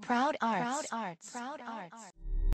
Proud Arts. Proud Arts. Proud Arts.